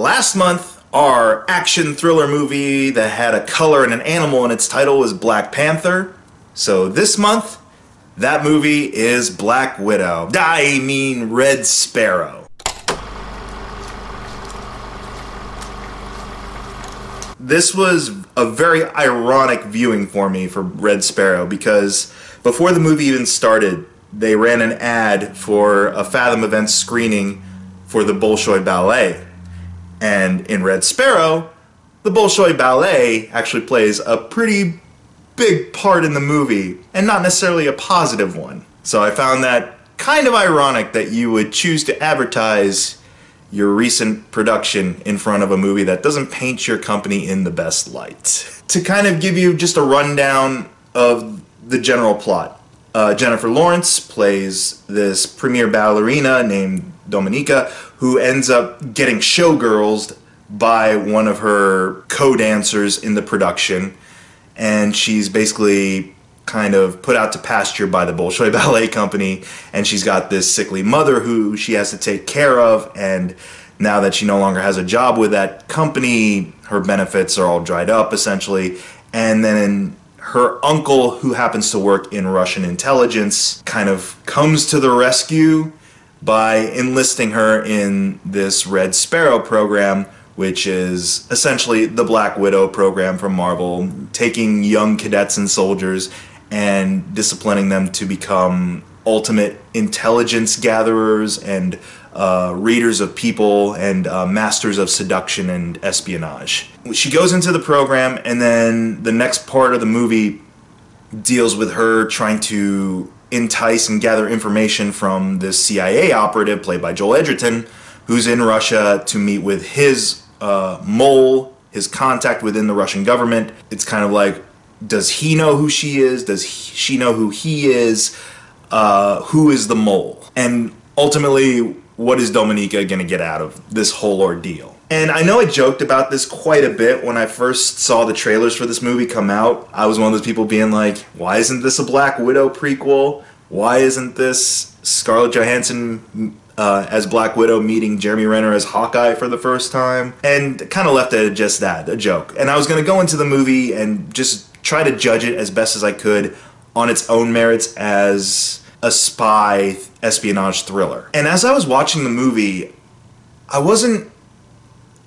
Last month, our action thriller movie that had a color and an animal in its title was Black Panther. So this month, that movie is Black Widow. I mean Red Sparrow. This was a very ironic viewing for me for Red Sparrow because before the movie even started, they ran an ad for a Fathom Events screening for the Bolshoi Ballet. And in Red Sparrow, the Bolshoi Ballet actually plays a pretty big part in the movie, and not necessarily a positive one. So I found that kind of ironic that you would choose to advertise your recent production in front of a movie that doesn't paint your company in the best light. To kind of give you just a rundown of the general plot, uh, Jennifer Lawrence plays this premier ballerina named Dominika who ends up getting showgirls by one of her co-dancers in the production. And she's basically kind of put out to pasture by the Bolshoi Ballet Company, and she's got this sickly mother who she has to take care of, and now that she no longer has a job with that company, her benefits are all dried up essentially, and then her uncle, who happens to work in Russian intelligence, kind of comes to the rescue by enlisting her in this Red Sparrow program which is essentially the Black Widow program from Marvel, taking young cadets and soldiers and disciplining them to become ultimate intelligence gatherers and uh, readers of people and uh, masters of seduction and espionage. She goes into the program, and then the next part of the movie deals with her trying to entice and gather information from this CIA operative played by Joel Edgerton who's in Russia to meet with his uh, mole, his contact within the Russian government. It's kind of like, does he know who she is? Does he, she know who he is? Uh, who is the mole? And ultimately, what is Dominika going to get out of this whole ordeal? And I know I joked about this quite a bit when I first saw the trailers for this movie come out. I was one of those people being like, why isn't this a Black Widow prequel? Why isn't this Scarlett Johansson uh, as Black Widow meeting Jeremy Renner as Hawkeye for the first time, and kind of left it at just that, a joke. And I was going to go into the movie and just try to judge it as best as I could on its own merits as a spy espionage thriller. And as I was watching the movie, I wasn't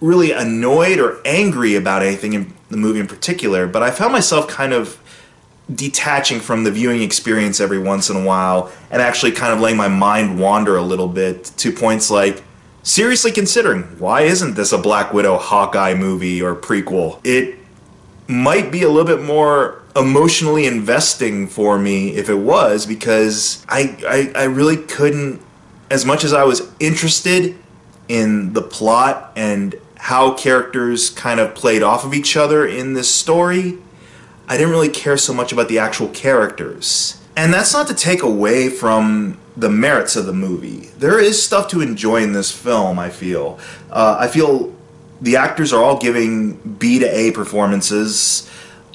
really annoyed or angry about anything in the movie in particular, but I found myself kind of detaching from the viewing experience every once in a while and actually kind of letting my mind wander a little bit to points like seriously considering why isn't this a Black Widow Hawkeye movie or prequel? It might be a little bit more emotionally investing for me if it was because I, I, I really couldn't as much as I was interested in the plot and how characters kind of played off of each other in this story I didn't really care so much about the actual characters. And that's not to take away from the merits of the movie. There is stuff to enjoy in this film, I feel. Uh, I feel the actors are all giving B to A performances.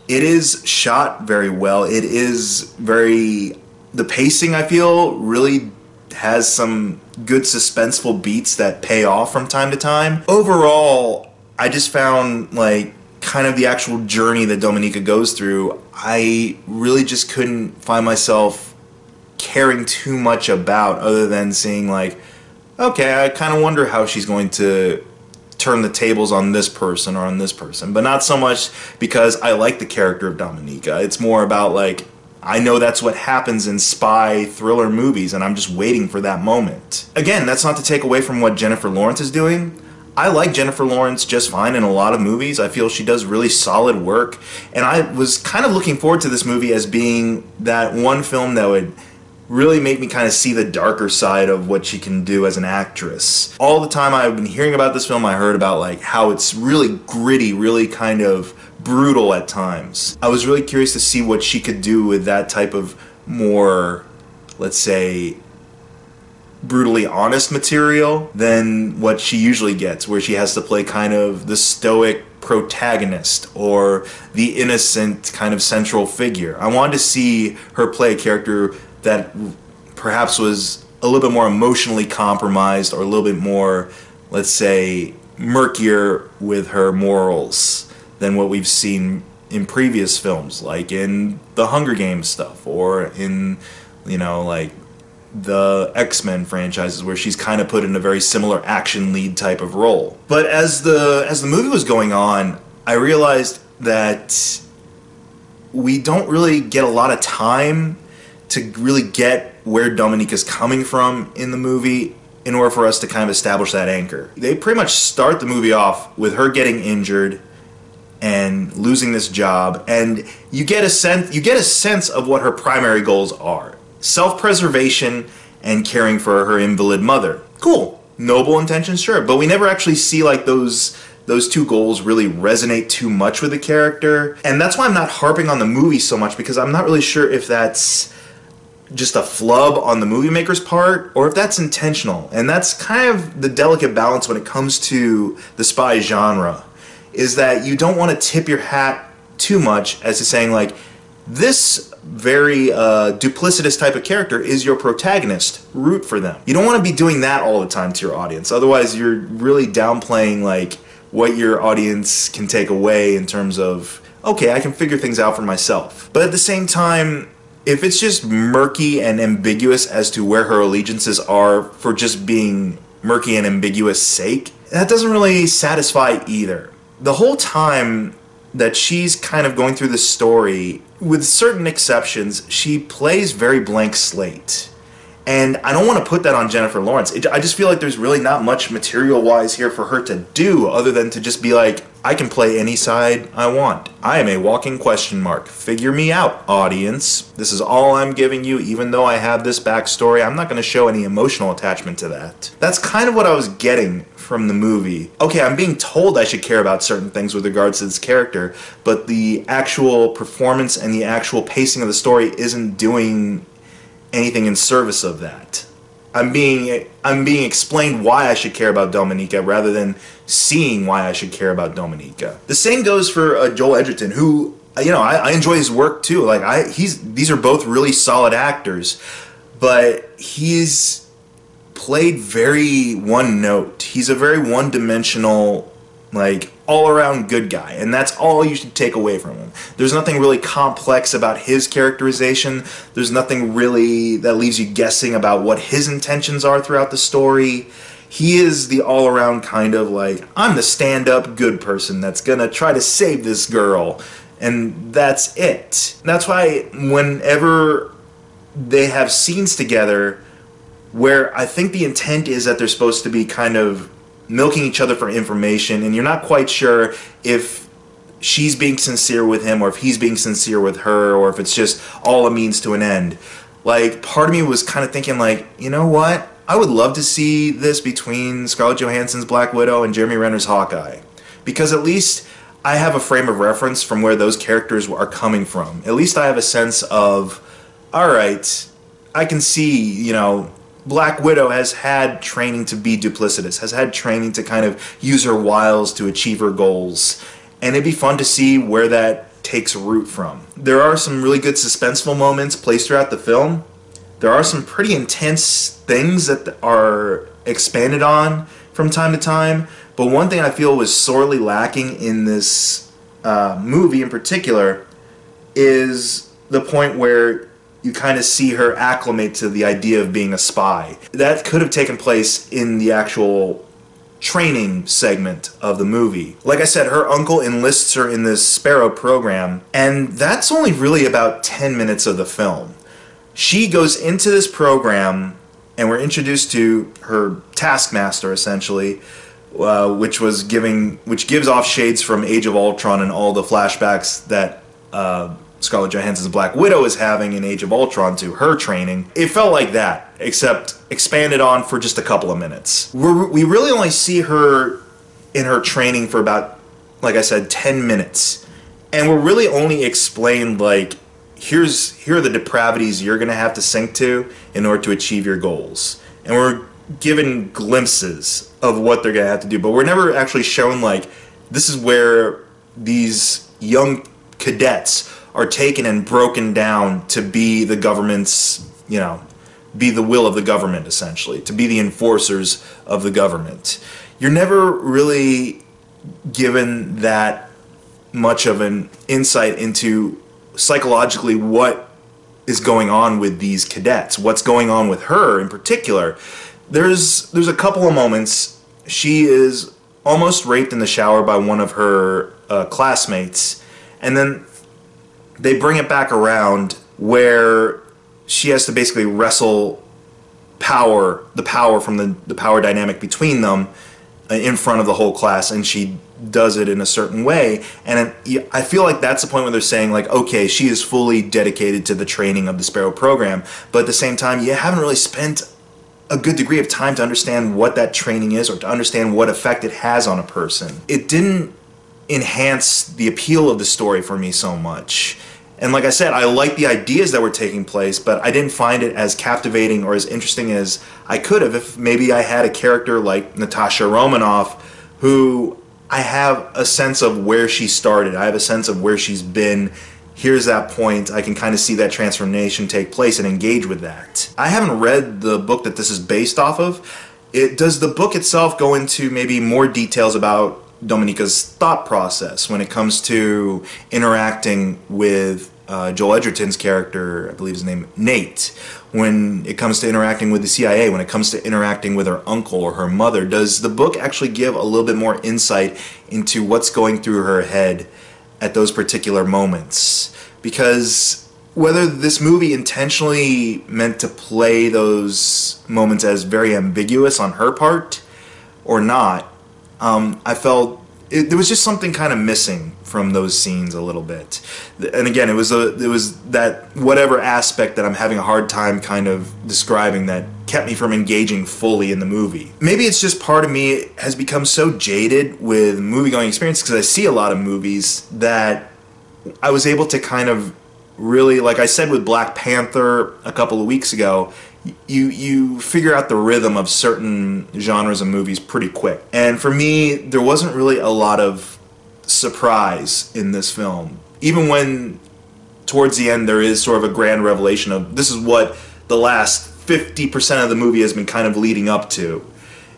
It is shot very well. It is very. The pacing, I feel, really has some good suspenseful beats that pay off from time to time. Overall, I just found like kind of the actual journey that Dominika goes through, I really just couldn't find myself caring too much about other than seeing like, okay, I kind of wonder how she's going to turn the tables on this person or on this person, but not so much because I like the character of Dominika. It's more about like I know that's what happens in spy thriller movies, and I'm just waiting for that moment. Again, that's not to take away from what Jennifer Lawrence is doing. I like Jennifer Lawrence just fine in a lot of movies. I feel she does really solid work. And I was kind of looking forward to this movie as being that one film that would really make me kind of see the darker side of what she can do as an actress. All the time I've been hearing about this film, I heard about like how it's really gritty, really kind of brutal at times. I was really curious to see what she could do with that type of more, let's say, brutally honest material than what she usually gets, where she has to play kind of the stoic protagonist or the innocent kind of central figure. I wanted to see her play a character that perhaps was a little bit more emotionally compromised or a little bit more, let's say, murkier with her morals than what we've seen in previous films, like in the Hunger Games stuff, or in, you know, like the X-Men franchises where she's kind of put in a very similar action lead type of role. But as the as the movie was going on, I realized that we don't really get a lot of time to really get where Dominique is coming from in the movie in order for us to kind of establish that anchor. They pretty much start the movie off with her getting injured and losing this job and you get a sense you get a sense of what her primary goals are. Self-preservation and caring for her invalid mother. Cool. Noble intentions, sure, but we never actually see like those those two goals really resonate too much with the character. And that's why I'm not harping on the movie so much because I'm not really sure if that's just a flub on the movie maker's part or if that's intentional. And that's kind of the delicate balance when it comes to the spy genre is that you don't want to tip your hat too much as to saying like this very uh, duplicitous type of character is your protagonist. Root for them. You don't want to be doing that all the time to your audience. Otherwise, you're really downplaying like what your audience can take away in terms of okay, I can figure things out for myself. But at the same time, if it's just murky and ambiguous as to where her allegiances are for just being murky and ambiguous sake, that doesn't really satisfy either. The whole time that she's kind of going through the story, with certain exceptions, she plays very blank slate. And I don't want to put that on Jennifer Lawrence. It, I just feel like there's really not much material wise here for her to do other than to just be like, I can play any side I want. I am a walking question mark. Figure me out, audience. This is all I'm giving you, even though I have this backstory. I'm not going to show any emotional attachment to that. That's kind of what I was getting from the movie. Okay, I'm being told I should care about certain things with regards to this character, but the actual performance and the actual pacing of the story isn't doing anything in service of that. I'm being I'm being explained why I should care about Dominika rather than seeing why I should care about Dominika. The same goes for uh, Joel Edgerton, who you know I, I enjoy his work too. Like I he's these are both really solid actors, but he's played very one note. He's a very one dimensional like all around good guy and that's all you should take away from him. There's nothing really complex about his characterization. There's nothing really that leaves you guessing about what his intentions are throughout the story. He is the all around kind of like i'm the stand up good person that's gonna try to save this girl and that's it. That's why whenever they have scenes together where i think the intent is that they're supposed to be kind of milking each other for information, and you're not quite sure if she's being sincere with him or if he's being sincere with her or if it's just all a means to an end. Like, part of me was kind of thinking, like, you know what? I would love to see this between Scarlett Johansson's Black Widow and Jeremy Renner's Hawkeye. Because at least I have a frame of reference from where those characters are coming from. At least I have a sense of, all right, I can see, you know, Black Widow has had training to be duplicitous, has had training to kind of use her wiles to achieve her goals. And it'd be fun to see where that takes root from. There are some really good suspenseful moments placed throughout the film. There are some pretty intense things that are expanded on from time to time. But one thing I feel was sorely lacking in this uh, movie in particular is the point where you kind of see her acclimate to the idea of being a spy. That could have taken place in the actual training segment of the movie. Like I said, her uncle enlists her in this Sparrow program, and that's only really about 10 minutes of the film. She goes into this program, and we're introduced to her taskmaster essentially. Uh, which was giving, which gives off shades from Age of Ultron and all the flashbacks that uh, Scarlett Johansson's Black Widow is having in Age of Ultron to her training. It felt like that, except expanded on for just a couple of minutes. We're, we really only see her in her training for about, like I said, 10 minutes. And we're really only explained, like, here's here are the depravities you're going to have to sink to in order to achieve your goals. And we're given glimpses of what they're going to have to do, but we're never actually shown, like, this is where these young cadets are taken and broken down to be the government's, you know, be the will of the government essentially, to be the enforcers of the government. you're never really given that much of an insight into psychologically what is going on with these cadets, what's going on with her in particular. There's there's a couple of moments she is almost raped in the shower by one of her uh, classmates, and then they bring it back around where she has to basically wrestle power, the power from the, the power dynamic between them uh, in front of the whole class, and she does it in a certain way. And I feel like that's the point where they're saying, like, okay, she is fully dedicated to the training of the Sparrow program, but at the same time, you haven't really spent a good degree of time to understand what that training is or to understand what effect it has on a person. It didn't enhance the appeal of the story for me so much. And like I said, I like the ideas that were taking place, but I didn't find it as captivating or as interesting as I could have if maybe I had a character like Natasha Romanoff who I have a sense of where she started. I have a sense of where she's been. Here's that point. I can kind of see that transformation take place and engage with that. I haven't read the book that this is based off of. It does the book itself go into maybe more details about Dominika's thought process when it comes to interacting with uh, Joel Edgerton's character, I believe his name, Nate, when it comes to interacting with the CIA, when it comes to interacting with her uncle or her mother? Does the book actually give a little bit more insight into what's going through her head at those particular moments? Because whether this movie intentionally meant to play those moments as very ambiguous on her part or not, um, I felt it, there was just something kind of missing from those scenes a little bit. And again, it was a it was that whatever aspect that I'm having a hard time kind of describing that kept me from engaging fully in the movie. Maybe it's just part of me has become so jaded with movie going experience because I see a lot of movies that I was able to kind of really like I said with Black Panther a couple of weeks ago, you you figure out the rhythm of certain genres of movies pretty quick. And for me, there wasn't really a lot of surprise in this film. Even when towards the end there is sort of a grand revelation of this is what the last 50% of the movie has been kind of leading up to.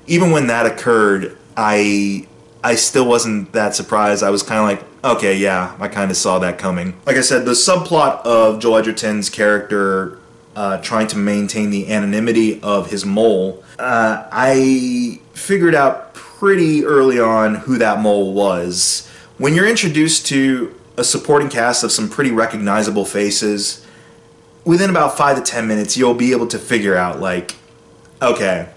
Even when that occurred, I I still wasn't that surprised. I was kind of like, okay, yeah, I kind of saw that coming. Like I said, the subplot of Joel Edgerton's character uh, trying to maintain the anonymity of his mole, uh, I figured out pretty early on who that mole was. When you're introduced to a supporting cast of some pretty recognizable faces, within about five to ten minutes, you'll be able to figure out, like, okay,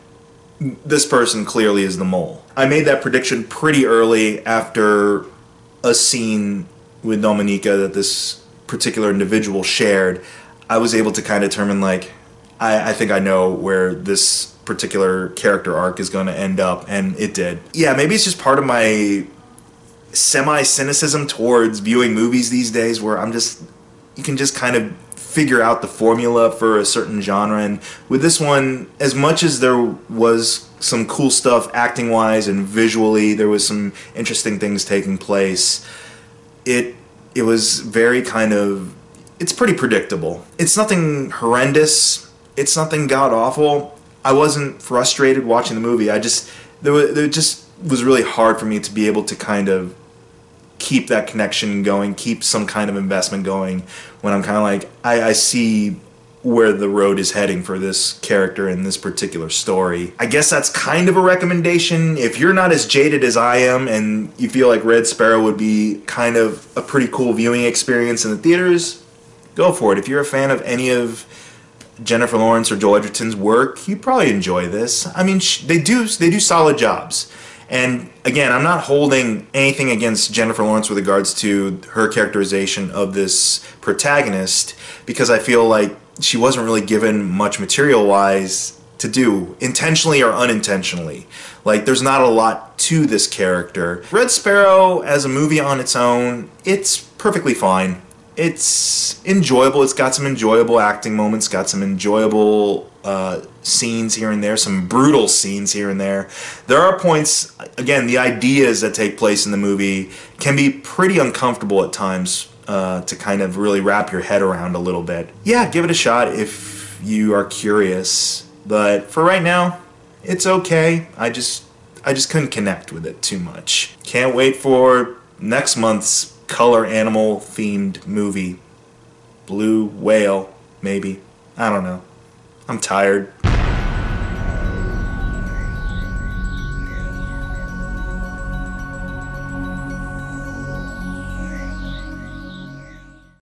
this person clearly is the mole. I made that prediction pretty early after a scene with Dominika that this particular individual shared. I was able to kind of determine like I, I think I know where this particular character arc is going to end up, and it did. Yeah, maybe it's just part of my semi cynicism towards viewing movies these days, where I'm just you can just kind of figure out the formula for a certain genre. And with this one, as much as there was some cool stuff acting wise and visually, there was some interesting things taking place. It it was very kind of it's pretty predictable. It's nothing horrendous. It's nothing god awful. I wasn't frustrated watching the movie. I just there was, there just was really hard for me to be able to kind of keep that connection going, keep some kind of investment going when I'm kind of like I, I see where the road is heading for this character in this particular story. I guess that's kind of a recommendation. If you're not as jaded as I am and you feel like Red Sparrow would be kind of a pretty cool viewing experience in the theaters, go for it. If you're a fan of any of Jennifer Lawrence or Joel Edgerton's work, you probably enjoy this. I mean, they do they do solid jobs. And again, I'm not holding anything against Jennifer Lawrence with regards to her characterization of this protagonist because I feel like she wasn't really given much material wise to do, intentionally or unintentionally. Like, there's not a lot to this character. Red Sparrow, as a movie on its own, it's perfectly fine it's enjoyable. It's got some enjoyable acting moments, got some enjoyable uh, scenes here and there, some brutal scenes here and there. There are points, again, the ideas that take place in the movie can be pretty uncomfortable at times uh, to kind of really wrap your head around a little bit. Yeah, give it a shot if you are curious. But for right now, it's okay. I just I just couldn't connect with it too much. Can't wait for next month's color animal themed movie. Blue Whale, maybe. I don't know. I'm tired.